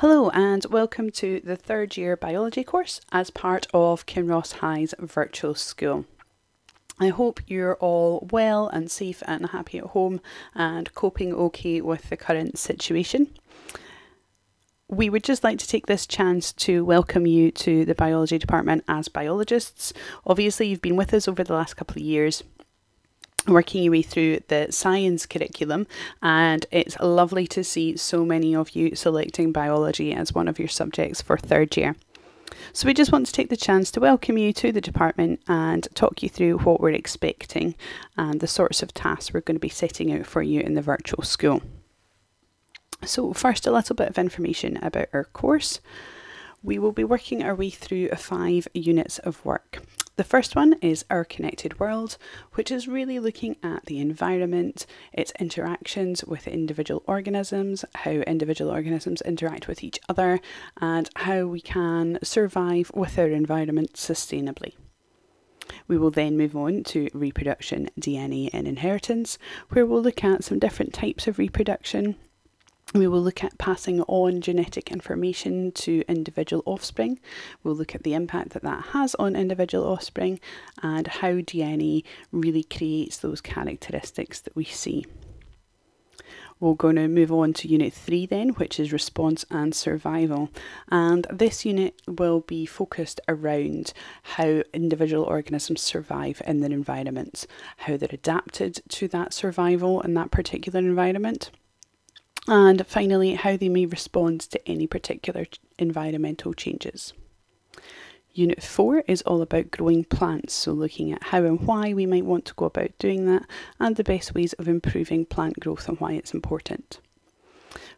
Hello and welcome to the third year biology course as part of Kinross High's virtual school. I hope you're all well and safe and happy at home and coping okay with the current situation. We would just like to take this chance to welcome you to the biology department as biologists. Obviously, you've been with us over the last couple of years working your way through the science curriculum, and it's lovely to see so many of you selecting biology as one of your subjects for third year. So, we just want to take the chance to welcome you to the department and talk you through what we're expecting and the sorts of tasks we're going to be setting out for you in the virtual school. So, first, a little bit of information about our course. We will be working our way through five units of work. The first one is Our Connected World, which is really looking at the environment, its interactions with individual organisms, how individual organisms interact with each other, and how we can survive with our environment sustainably. We will then move on to reproduction, DNA, and inheritance, where we'll look at some different types of reproduction, we will look at passing on genetic information to individual offspring. We'll look at the impact that that has on individual offspring and how DNA really creates those characteristics that we see. We're going to move on to Unit 3 then, which is Response and Survival. And this unit will be focused around how individual organisms survive in their environments, how they're adapted to that survival in that particular environment and finally, how they may respond to any particular environmental changes. Unit 4 is all about growing plants, so looking at how and why we might want to go about doing that and the best ways of improving plant growth and why it's important.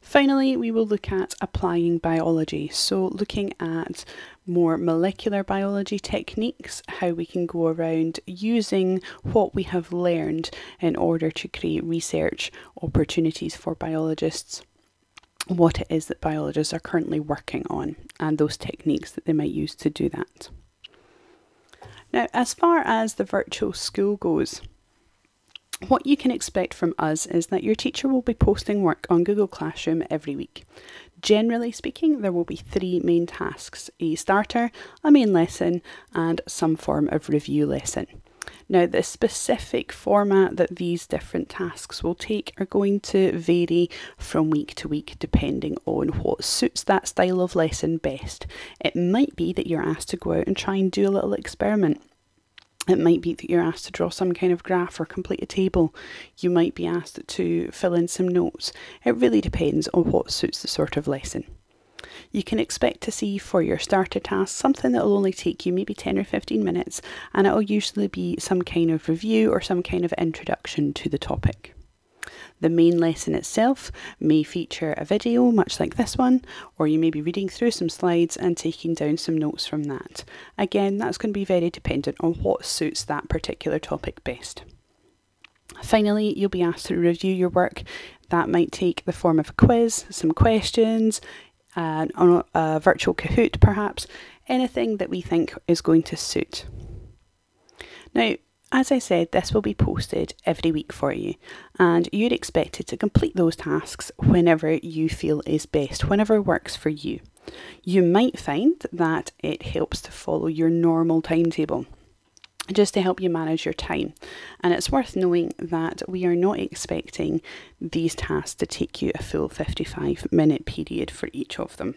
Finally, we will look at applying biology, so looking at more molecular biology techniques, how we can go around using what we have learned in order to create research opportunities for biologists, what it is that biologists are currently working on, and those techniques that they might use to do that. Now, as far as the virtual school goes, what you can expect from us is that your teacher will be posting work on Google Classroom every week. Generally speaking, there will be three main tasks a starter, a main lesson, and some form of review lesson. Now, the specific format that these different tasks will take are going to vary from week to week depending on what suits that style of lesson best. It might be that you're asked to go out and try and do a little experiment. It might be that you're asked to draw some kind of graph or complete a table. You might be asked to fill in some notes. It really depends on what suits the sort of lesson. You can expect to see for your starter task something that will only take you maybe 10 or 15 minutes, and it will usually be some kind of review or some kind of introduction to the topic. The main lesson itself may feature a video, much like this one, or you may be reading through some slides and taking down some notes from that. Again, that's going to be very dependent on what suits that particular topic best. Finally, you'll be asked to review your work. That might take the form of a quiz, some questions, and on a virtual Kahoot perhaps, anything that we think is going to suit. Now, as I said, this will be posted every week for you, and you're expected to complete those tasks whenever you feel is best, whenever works for you. You might find that it helps to follow your normal timetable just to help you manage your time. And it's worth knowing that we are not expecting these tasks to take you a full 55 minute period for each of them.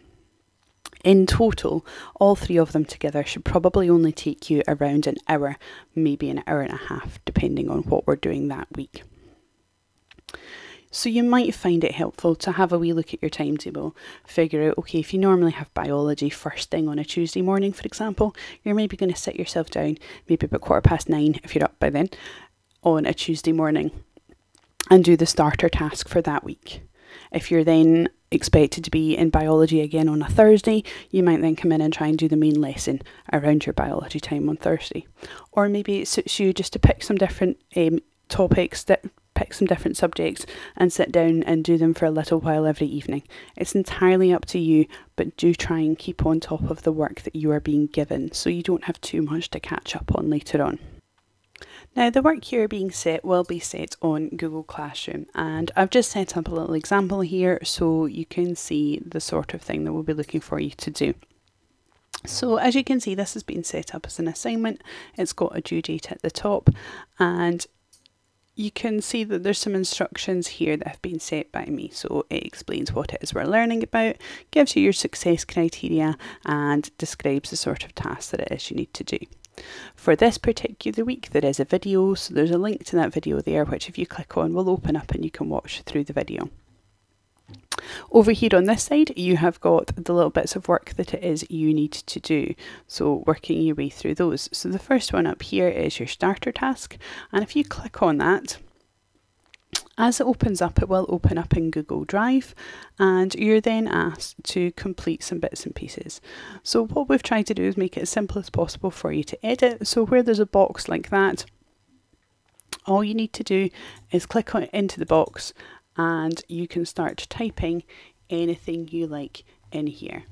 In total, all three of them together should probably only take you around an hour, maybe an hour and a half, depending on what we're doing that week. So you might find it helpful to have a wee look at your timetable, figure out, okay, if you normally have biology first thing on a Tuesday morning, for example, you're maybe going to sit yourself down, maybe about quarter past nine if you're up by then, on a Tuesday morning and do the starter task for that week. If you're then expected to be in biology again on a Thursday, you might then come in and try and do the main lesson around your biology time on Thursday. Or maybe it suits you just to pick some different um, topics that pick some different subjects and sit down and do them for a little while every evening. It's entirely up to you, but do try and keep on top of the work that you are being given so you don't have too much to catch up on later on. Now the work here being set will be set on Google Classroom and I've just set up a little example here so you can see the sort of thing that we'll be looking for you to do. So as you can see this has been set up as an assignment, it's got a due date at the top and you can see that there's some instructions here that have been set by me. So it explains what it is we're learning about, gives you your success criteria and describes the sort of tasks that it is you need to do. For this particular week there is a video, so there's a link to that video there which if you click on will open up and you can watch through the video. Over here on this side, you have got the little bits of work that it is you need to do. So working your way through those. So the first one up here is your starter task. And if you click on that, as it opens up, it will open up in Google Drive and you're then asked to complete some bits and pieces. So what we've tried to do is make it as simple as possible for you to edit. So where there's a box like that, all you need to do is click on into the box and you can start typing anything you like in here.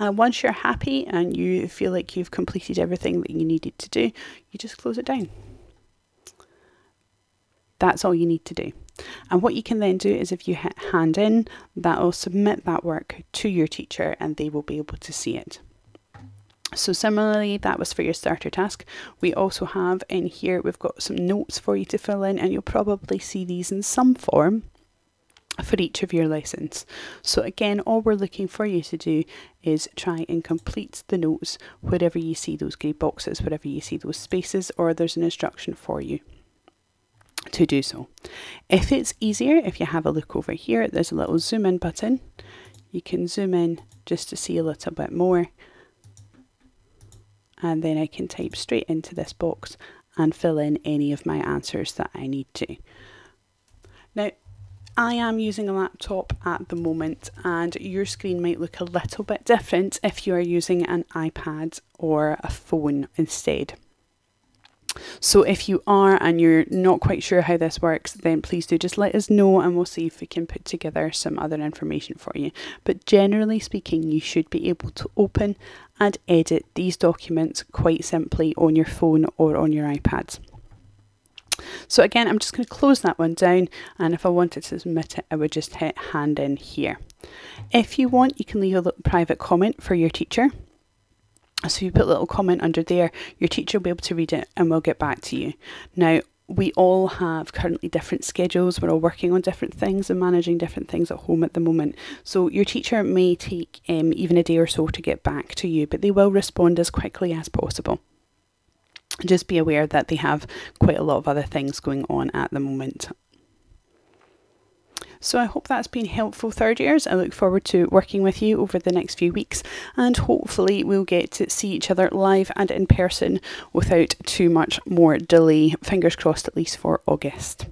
And once you're happy and you feel like you've completed everything that you needed to do, you just close it down. That's all you need to do. And what you can then do is if you hit hand in, that will submit that work to your teacher and they will be able to see it. So similarly, that was for your starter task. We also have in here, we've got some notes for you to fill in and you'll probably see these in some form for each of your lessons. So again, all we're looking for you to do is try and complete the notes wherever you see those grey boxes, wherever you see those spaces, or there's an instruction for you to do so. If it's easier, if you have a look over here, there's a little zoom in button. You can zoom in just to see a little bit more and then I can type straight into this box and fill in any of my answers that I need to. Now, I am using a laptop at the moment and your screen might look a little bit different if you are using an iPad or a phone instead. So if you are and you're not quite sure how this works, then please do just let us know and we'll see if we can put together some other information for you. But generally speaking, you should be able to open and edit these documents quite simply on your phone or on your iPads. So again, I'm just going to close that one down and if I wanted to submit it, I would just hit hand in here. If you want, you can leave a little private comment for your teacher. So you put a little comment under there, your teacher will be able to read it and we'll get back to you. Now, we all have currently different schedules. We're all working on different things and managing different things at home at the moment. So your teacher may take um, even a day or so to get back to you, but they will respond as quickly as possible. Just be aware that they have quite a lot of other things going on at the moment. So I hope that's been helpful, third years. I look forward to working with you over the next few weeks and hopefully we'll get to see each other live and in person without too much more delay. Fingers crossed, at least for August.